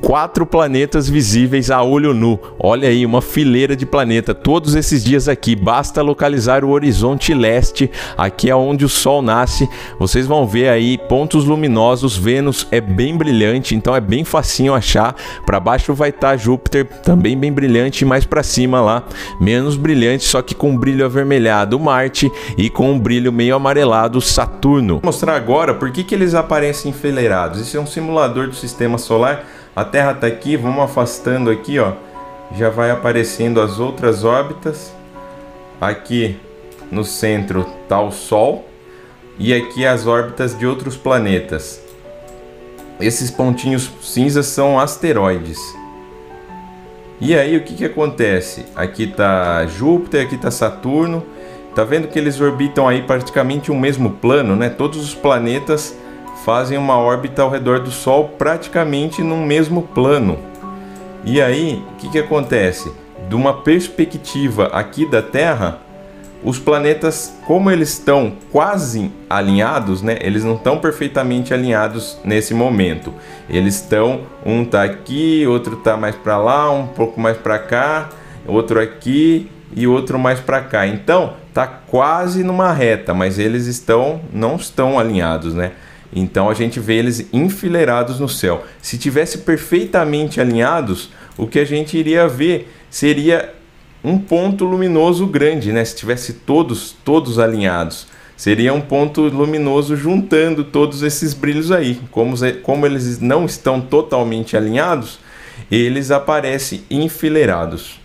quatro planetas visíveis a olho nu. Olha aí, uma fileira de planeta todos esses dias aqui. Basta localizar o horizonte leste, aqui é onde o Sol nasce. Vocês vão ver aí pontos luminosos. Vênus é bem brilhante, então é bem facinho achar. Para baixo vai estar tá Júpiter, também bem brilhante, mais para cima lá, menos brilhante, só que com brilho avermelhado Marte e com um brilho meio amarelado Saturno. Vou mostrar agora por que, que eles aparecem enfileirados. Isso é um simulador do sistema solar a Terra está aqui, vamos afastando aqui, ó. Já vai aparecendo as outras órbitas. Aqui no centro está o Sol e aqui as órbitas de outros planetas. Esses pontinhos cinzas são asteroides. E aí o que, que acontece? Aqui está Júpiter, aqui está Saturno. Tá vendo que eles orbitam aí praticamente o mesmo plano, né? Todos os planetas fazem uma órbita ao redor do Sol praticamente no mesmo plano. E aí, o que, que acontece? De uma perspectiva aqui da Terra, os planetas, como eles estão quase alinhados, né? Eles não estão perfeitamente alinhados nesse momento. Eles estão, um tá aqui, outro tá mais para lá, um pouco mais para cá, outro aqui e outro mais para cá. Então, tá quase numa reta, mas eles estão não estão alinhados, né? Então a gente vê eles enfileirados no céu. Se tivesse perfeitamente alinhados, o que a gente iria ver seria um ponto luminoso grande, né? Se tivesse todos todos alinhados, seria um ponto luminoso juntando todos esses brilhos aí. Como, como eles não estão totalmente alinhados, eles aparecem enfileirados.